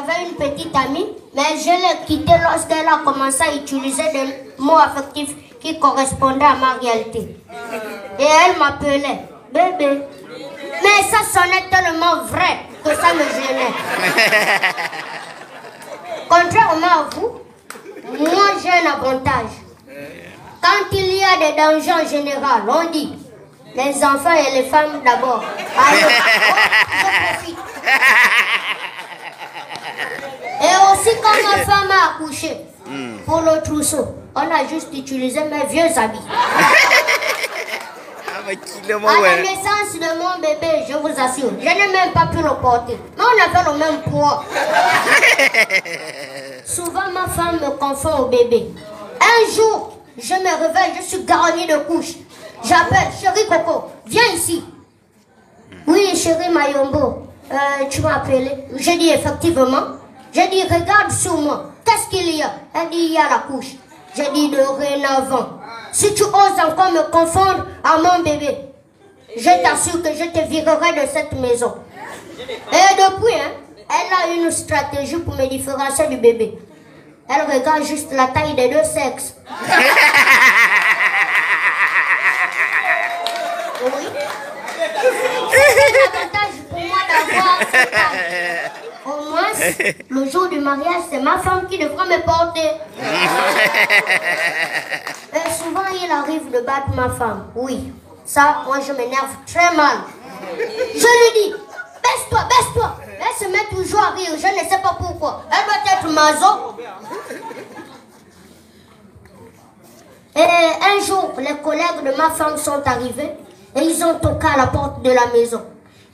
j'avais une petite amie, mais je l'ai quittée lorsqu'elle a commencé à utiliser des mots affectifs qui correspondaient à ma réalité. Et elle m'appelait bébé. Mais ça sonnait tellement vrai que ça me gênait. Contrairement à vous, moi j'ai un avantage. Quand il y a des dangers en général, on dit les enfants et les femmes d'abord. Alors, on profite. accouché, pour le trousseau, on a juste utilisé mes vieux habits. À la naissance de mon bébé, je vous assure, je n'ai même pas pu le porter. Mais on avait le même poids. Souvent, ma femme me confond au bébé. Un jour, je me réveille, je suis garnie de couches. J'appelle, chérie Coco, viens ici. Oui, chérie Mayombo, euh, tu m'as appelé. J'ai dit effectivement. J'ai dit, regarde sur moi. Qu'est-ce qu'il y a? Elle dit, il y a la couche. J'ai dit, dorénavant, si tu oses encore me confondre à mon bébé, je t'assure que je te virerai de cette maison. Et depuis, hein, elle a une stratégie pour me différencier du bébé. Elle regarde juste la taille des deux sexes. Oui. C'est un avantage pour moi d'avoir cette taille. Au moins, le jour du mariage, c'est ma femme qui devra me porter. Et souvent, il arrive de battre ma femme. Oui. Ça, moi, je m'énerve très mal. Je lui dis, baisse-toi, baisse-toi. Elle se met toujours à rire. Je ne sais pas pourquoi. Elle doit être mazo. Et un jour, les collègues de ma femme sont arrivés et ils ont toqué à la porte de la maison.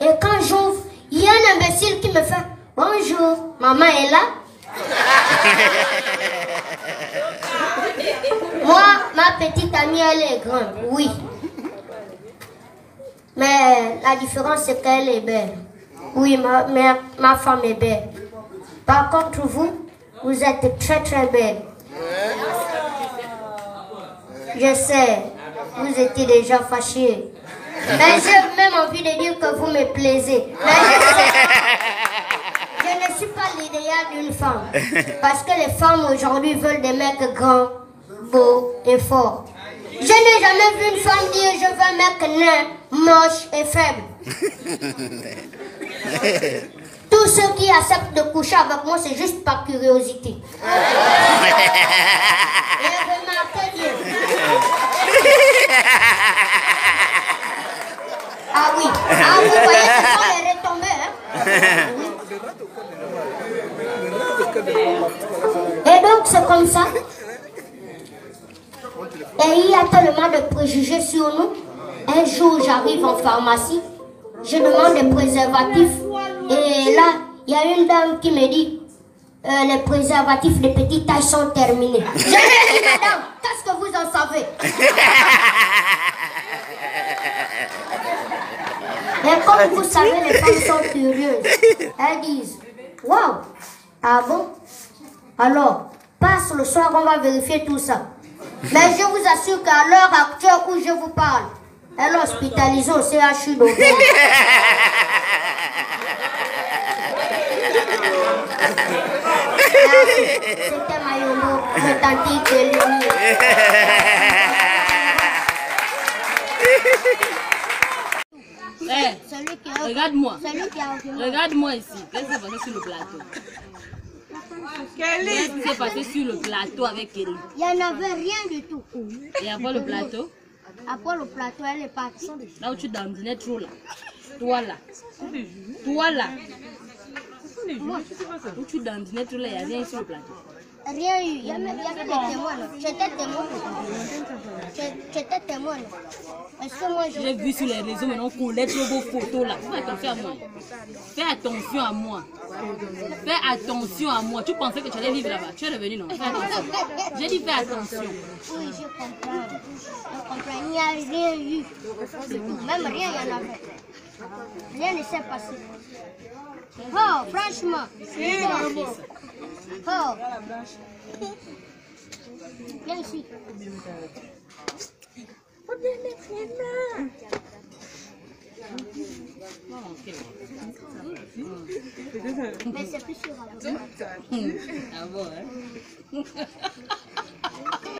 Et quand j'ouvre, il y a un imbécile qui me fait Bonjour, maman est là Moi, ma petite amie, elle est grande, oui. Mais la différence, c'est qu'elle est belle. Oui, ma, ma, ma femme est belle. Par contre, vous, vous êtes très très belle. Je sais, vous étiez déjà fâché. Mais j'ai même envie de dire que vous me plaisez. Mais je sais, je ne suis pas l'idéal d'une femme. Parce que les femmes aujourd'hui veulent des mecs grands, beaux et forts. Je n'ai jamais vu une femme dire je veux un mec nain, moche et faible. Tous ceux qui acceptent de coucher avec moi, c'est juste par curiosité. Et remarquez bien. Ah oui, ah vous voyez, ce sont les retombées. Hein? Et donc c'est ça? Et il y a tellement de préjugés sur nous. Un jour, j'arrive en pharmacie, je demande des préservatifs. Et là, il y a une dame qui me dit, euh, les préservatifs de petite taille sont terminés. Je lui dis, madame, qu'est-ce que vous en savez? Et comme vous savez, les femmes sont curieuses. Elles disent, waouh, ah bon? Alors, passe le soir, on va vérifier tout ça. Mais je vous assure qu'à l'heure actuelle où je vous parle, elle est hospitalisée au CHU. C'était Mayombo, de l'Union. Eh, regarde-moi. Regarde-moi ici. Qu'est-ce qui s'est passé sur le plateau Qu'est-ce qui s'est passé sur le plateau avec Kelly? Il n'y en avait rien du tout. Et après le plateau, Après le plateau, elle est partie. là où tu dandinais trop là. Toi là. Toi là. Où tu dandinais trop là, il n'y a rien sur le plateau. Rien eu. Il y avait, il y avait des témoins. J'étais témoin. J'ai- J'étais témoin. que. J'ai vu sur les réseaux maintenant qu'on collait trop vos photos là. Fais attention à moi. Fais attention à moi. Fais attention à moi. Tu pensais que tu allais vivre là-bas. Tu es revenu non? Fais attention. J'ai dit fais attention. Oui, je comprends. Je comprends. Il n'y a rien eu. Même rien, il y en avait. Rien ne s'est passé. Oh, franchement. Oh. Viens ici. Mais c'est plus sûr. Ah bon, hein